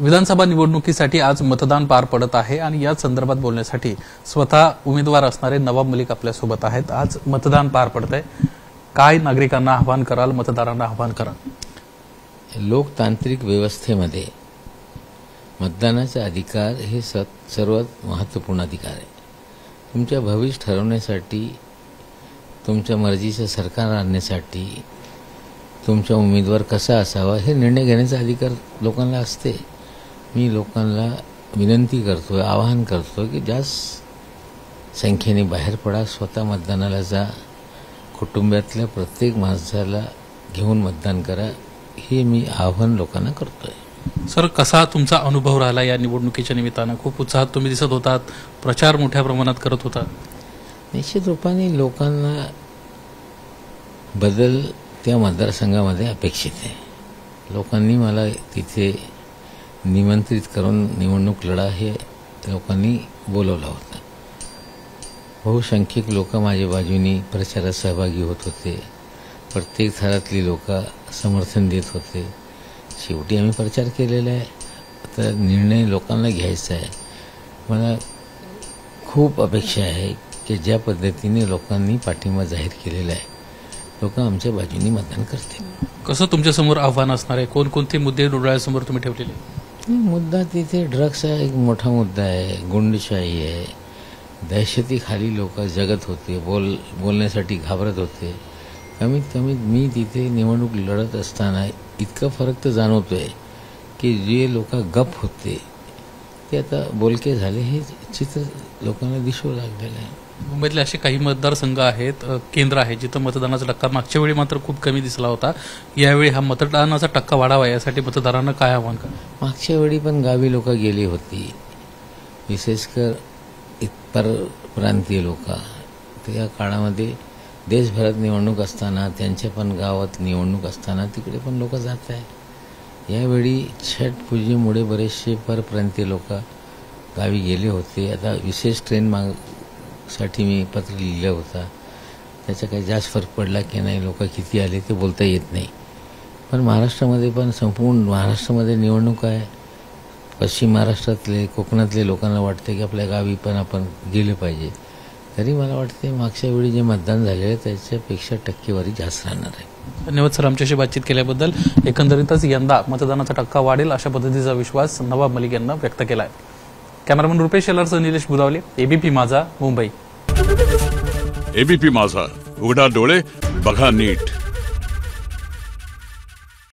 विधानसभा निवडणुकीसाठी आज मतदान पार पडत आहे आणि या संदर्भात बोलण्यासाठी स्वतः उमेदवार असणारे नवाब मलिक आपल्यासोबत आहेत. आज मतदान पार पडत आहे काय नागरिकांना आवाहन कराल मतदारांना आवाहन कराल? लोकतांत्रिक व्यवस्थेमध्ये मतदानाचा अधिकार हे सर्वात महत्त्वपूर्ण अधिकार आहे. तुमच्या भविष्य ठरवण्यासाठी तुमच्या मर्जीचं सरकार आणण्यासाठी तुमचा उमेदवार कसा असावा हे निर्णय घेण्याचा अधिकार लोकांना असते. मी लोकांना विनंती करतो आवाहन करतो की जास्त संख्येने बाहेर पडा स्वतः मतदानाला जा कुटुंबातल्या प्रत्येक माणसाला घेऊन मतदान करा हे मी आव्हान लोकांना करतोय. सर कसा तुमचा अनुभव राहिला या निवडणुकीच्या निमित्तानं? खूप उत्साहात तुम्ही दिसत होतात प्रचार मोठ्या प्रमाणात करत होता. निश्चित रूपाने लोकांना बदल त्या मतदारसंघामध्ये अपेक्षित आहे. लोकांनी मला तिथे निमंत्रित करून निवडणूक लढा हे लोकांनी बोलवला होता. बहुसंख्यक लोक माझ्या बाजूनी प्रचारात सहभागी होत होते. प्रत्येक थरातली लोक समर्थन देत होते. शेवटी आम्ही प्रचार केलेला आहे. तर निर्णय लोकांना घ्यायचा आहे. मला खूप अपेक्षा आहे की ज्या पद्धतीने लोकांनी पाठिंबा जाहीर केलेला आहे लोक आमच्या बाजूनी मतदान करतील. कसं तुमच्यासमोर आव्हान असणार आहे? कोणकोणते मुद्दे डोळ्यासमोर तुम्ही ठेवलेले मुद्दा तिथे ड्रग्स हा एक मोठा मुद्दा आहे गुंडशाही आहे. दहशतीखाली लोक जगत होते बोल बोलण्यासाठी घाबरत होते. कमीत कमी मी तिथे निवडणूक लढत असताना इतका फरक तर जाणवतोय की जे लोक गप होते ते आता बोलके झाले हे चित्र लोकांना दिसू लागलेलं आहे. मुंबईतले असे काही मतदारसंघ आहेत केंद्र आहे जिथं मतदानाचा टक्का मागच्या वेळी मात्र खूप कमी दिसला होता. यावेळी हा मतदानाचा टक्का वाढावा यासाठी मतदारांना काय आव्हान का? मागच्या वेळी पण गावी लोक गेली होती. विशेषकर इतर प्रांतीय लोक. त्या काळामध्ये देशभरात निवडणूक असताना त्यांच्या पण गावात निवडणूक असताना तिकडे पण लोक जात आहे. यावेळी छठ पूजेमुळे बरेचसे परप्रांतीय लोक गावी गेले होते. आता विशेष ट्रेन माग साठी मी पत्र लिहिलं होता. त्याचा काही जास्त फरक पडला की नाही लोक किती आले ते बोलता येत नाही. पण महाराष्ट्रामध्ये पण संपूर्ण महाराष्ट्रामध्ये निवडणूक आहे. पश्चिम महाराष्ट्रातले कोकणातले लोकांना वाटते की आपल्या गावी पण आपण गेले पाहिजे. तरी मला वाटते मागच्या वेळी जे मतदान झालेलं त्याच्यापेक्षा टक्केवारी जास्त राहणार आहे. धन्यवाद सर आमच्याशी बातचीत केल्याबद्दल. एकंदरीतच यंदा मतदानाचा टक्का वाढेल अशा पद्धतीचा विश्वास नवाब मलिक यांना व्यक्त केला आहे कॅमेरामन रुपेश शेलारसह निलेश बुदावले एबीपी माझा मुंबई. एबीपी माझा. उघडा डोळे बघा नीट.